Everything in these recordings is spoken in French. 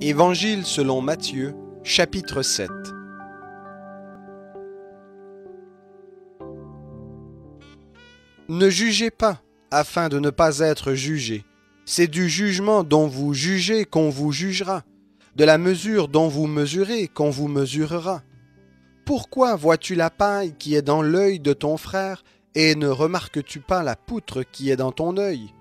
Évangile selon Matthieu, chapitre 7 Ne jugez pas, afin de ne pas être jugés. C'est du jugement dont vous jugez qu'on vous jugera, de la mesure dont vous mesurez qu'on vous mesurera. Pourquoi vois-tu la paille qui est dans l'œil de ton frère et ne remarques-tu pas la poutre qui est dans ton œil?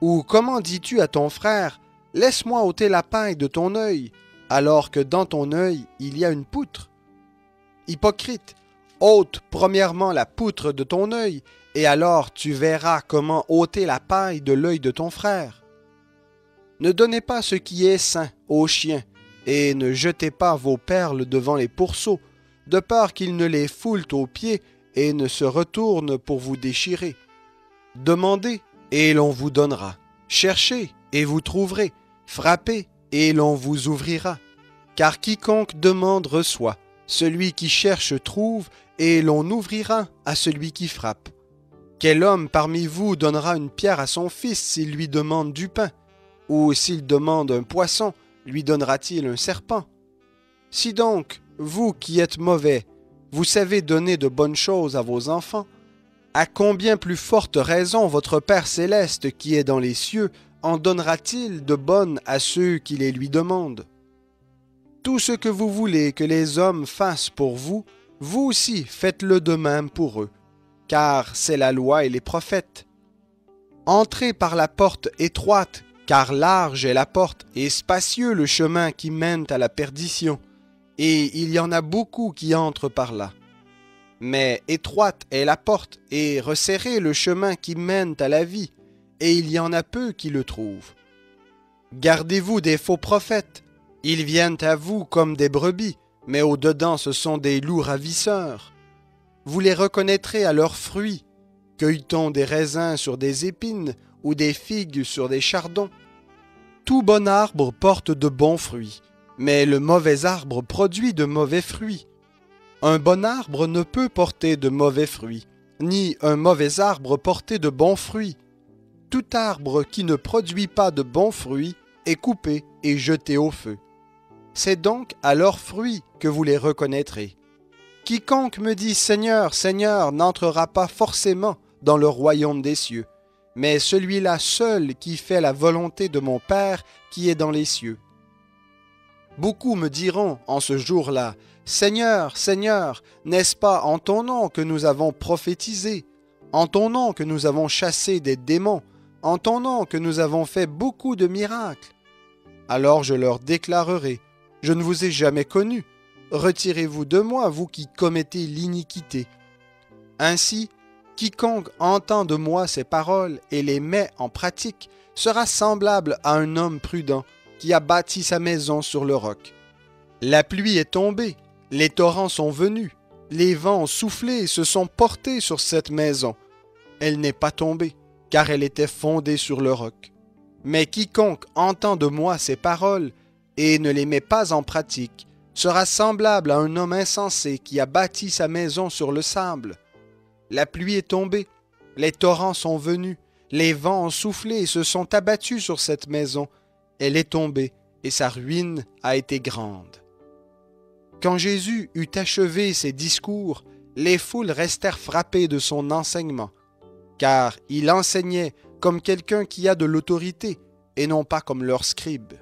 Ou comment dis-tu à ton frère Laisse-moi ôter la paille de ton œil, alors que dans ton œil il y a une poutre Hypocrite, ôte premièrement la poutre de ton œil, et alors tu verras comment ôter la paille de l'œil de ton frère. Ne donnez pas ce qui est sain aux chiens, et ne jetez pas vos perles devant les pourceaux, de peur qu'ils ne les foulent aux pieds et ne se retournent pour vous déchirer. Demandez, et l'on vous donnera. Cherchez, et vous trouverez. Frappez, et l'on vous ouvrira. Car quiconque demande reçoit, celui qui cherche trouve, et l'on ouvrira à celui qui frappe. Quel homme parmi vous donnera une pierre à son fils s'il lui demande du pain? Ou s'il demande un poisson, lui donnera-t-il un serpent? Si donc, vous qui êtes mauvais, vous savez donner de bonnes choses à vos enfants, à combien plus forte raison votre Père céleste qui est dans les cieux en donnera-t-il de bonnes à ceux qui les lui demandent? Tout ce que vous voulez que les hommes fassent pour vous, vous aussi faites-le de même pour eux, car c'est la loi et les prophètes. Entrez par la porte étroite, car large est la porte et spacieux le chemin qui mène à la perdition, et il y en a beaucoup qui entrent par là. Mais étroite est la porte et resserré le chemin qui mène à la vie, et il y en a peu qui le trouvent. Gardez-vous des faux prophètes. Ils viennent à vous comme des brebis, mais au-dedans ce sont des loups ravisseurs. Vous les reconnaîtrez à leurs fruits. Cueille-t-on des raisins sur des épines ou des figues sur des chardons? Tout bon arbre porte de bons fruits, mais le mauvais arbre produit de mauvais fruits. Un bon arbre ne peut porter de mauvais fruits, ni un mauvais arbre porter de bons fruits. Tout arbre qui ne produit pas de bons fruits est coupé et jeté au feu. C'est donc à leurs fruits que vous les reconnaîtrez. Quiconque me dit Seigneur, Seigneur n'entrera pas forcément dans le royaume des cieux, mais celui-là seul qui fait la volonté de mon Père qui est dans les cieux. Beaucoup me diront en ce jour-là, Seigneur, Seigneur, n'est-ce pas en ton nom que nous avons prophétisé, en ton nom que nous avons chassé des démons, en ton nom que nous avons fait beaucoup de miracles Alors je leur déclarerai, Je ne vous ai jamais connu, retirez-vous de moi, vous qui commettez l'iniquité. Ainsi, quiconque entend de moi ces paroles et les met en pratique sera semblable à un homme prudent qui a bâti sa maison sur le roc. La pluie est tombée, les torrents sont venus, les vents ont soufflé et se sont portés sur cette maison. Elle n'est pas tombée, car elle était fondée sur le roc. Mais quiconque entend de moi ces paroles et ne les met pas en pratique sera semblable à un homme insensé qui a bâti sa maison sur le sable. La pluie est tombée, les torrents sont venus, les vents ont soufflé et se sont abattus sur cette maison, elle est tombée et sa ruine a été grande. Quand Jésus eut achevé ses discours, les foules restèrent frappées de son enseignement, car il enseignait comme quelqu'un qui a de l'autorité et non pas comme leur scribe.